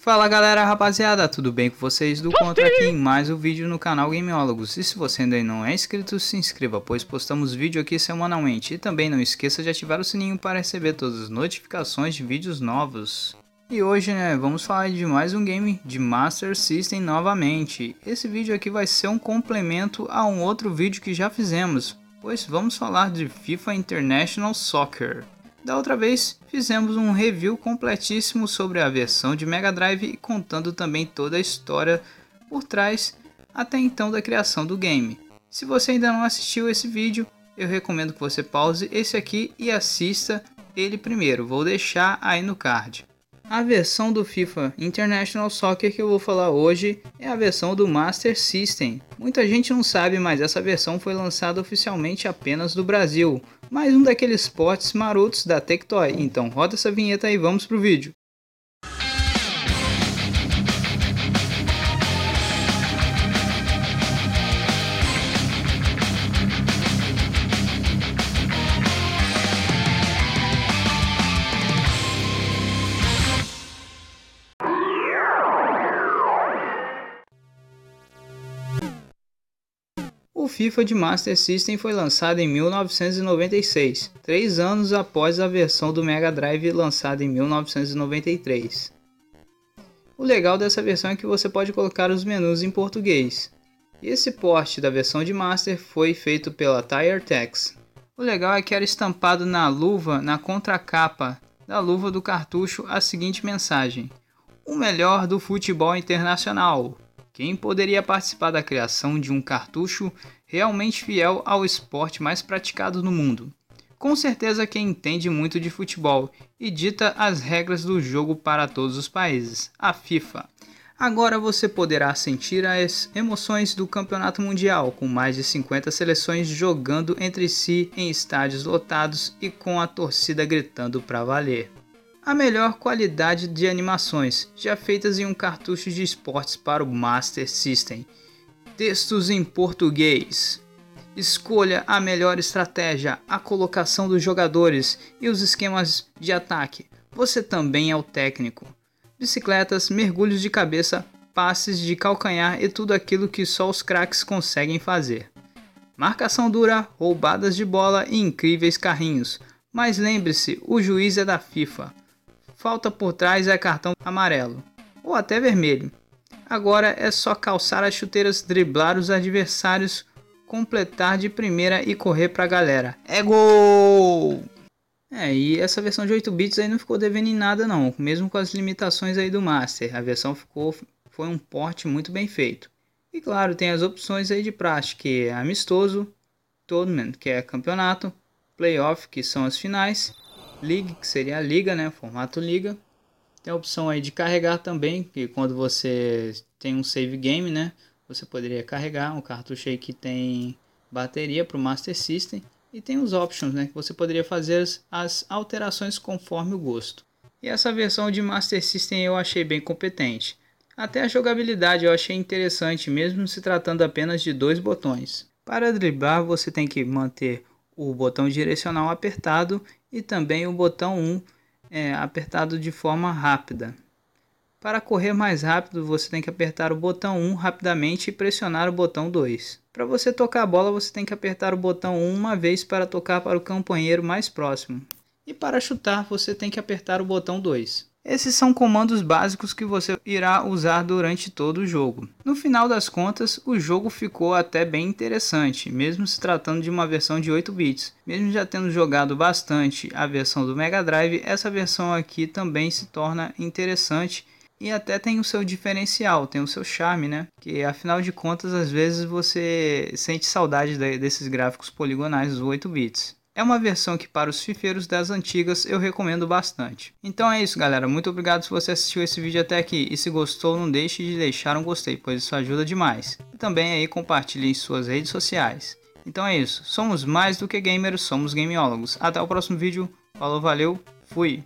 Fala galera rapaziada, tudo bem com vocês? Do Contra aqui em mais um vídeo no canal Gameólogos. E se você ainda não é inscrito, se inscreva, pois postamos vídeo aqui semanalmente. E também não esqueça de ativar o sininho para receber todas as notificações de vídeos novos. E hoje, né, vamos falar de mais um game de Master System novamente. Esse vídeo aqui vai ser um complemento a um outro vídeo que já fizemos, pois vamos falar de FIFA International Soccer. Da outra vez, fizemos um review completíssimo sobre a versão de Mega Drive contando também toda a história por trás até então da criação do game. Se você ainda não assistiu esse vídeo, eu recomendo que você pause esse aqui e assista ele primeiro, vou deixar aí no card. A versão do FIFA International Soccer que eu vou falar hoje é a versão do Master System. Muita gente não sabe, mas essa versão foi lançada oficialmente apenas do Brasil. Mais um daqueles potes marotos da Tectoy. Então roda essa vinheta e vamos pro vídeo. O FIFA de Master System foi lançado em 1996, três anos após a versão do Mega Drive lançada em 1993. O legal dessa versão é que você pode colocar os menus em português. Esse porte da versão de Master foi feito pela TireTex. O legal é que era estampado na luva, na contracapa da luva do cartucho, a seguinte mensagem: O melhor do futebol internacional. Quem poderia participar da criação de um cartucho realmente fiel ao esporte mais praticado no mundo? Com certeza quem entende muito de futebol e dita as regras do jogo para todos os países, a FIFA. Agora você poderá sentir as emoções do Campeonato Mundial, com mais de 50 seleções jogando entre si em estádios lotados e com a torcida gritando para valer a melhor qualidade de animações, já feitas em um cartucho de esportes para o Master System. Textos em português. Escolha a melhor estratégia, a colocação dos jogadores e os esquemas de ataque. Você também é o técnico. Bicicletas, mergulhos de cabeça, passes de calcanhar e tudo aquilo que só os craques conseguem fazer. Marcação dura, roubadas de bola e incríveis carrinhos. Mas lembre-se, o juiz é da FIFA falta por trás é cartão amarelo ou até vermelho. Agora é só calçar as chuteiras, driblar os adversários, completar de primeira e correr pra galera. É gol! É, e essa versão de 8 bits aí não ficou devendo em nada não, mesmo com as limitações aí do Master. A versão ficou foi um porte muito bem feito. E claro, tem as opções aí de prática, que é amistoso, tournament, que é campeonato, playoff, que são as finais, League, que seria a liga, né? Formato liga. Tem a opção aí de carregar também, que quando você tem um save game, né? Você poderia carregar um cartucho aí que tem bateria para o Master System. E tem os options, né? Que você poderia fazer as, as alterações conforme o gosto. E essa versão de Master System eu achei bem competente. Até a jogabilidade eu achei interessante, mesmo se tratando apenas de dois botões. Para driblar, você tem que manter o botão direcional apertado e também o botão 1 é, apertado de forma rápida. Para correr mais rápido, você tem que apertar o botão 1 rapidamente e pressionar o botão 2. Para você tocar a bola, você tem que apertar o botão 1 uma vez para tocar para o companheiro mais próximo. E para chutar, você tem que apertar o botão 2. Esses são comandos básicos que você irá usar durante todo o jogo. No final das contas, o jogo ficou até bem interessante, mesmo se tratando de uma versão de 8 bits. Mesmo já tendo jogado bastante a versão do Mega Drive, essa versão aqui também se torna interessante e até tem o seu diferencial, tem o seu charme, né? Que afinal de contas, às vezes você sente saudade desses gráficos poligonais dos 8 bits. É uma versão que para os fifeiros das antigas eu recomendo bastante. Então é isso galera, muito obrigado se você assistiu esse vídeo até aqui e se gostou não deixe de deixar um gostei, pois isso ajuda demais. E também aí compartilhe em suas redes sociais. Então é isso, somos mais do que gamers, somos gameólogos. Até o próximo vídeo, falou, valeu, fui!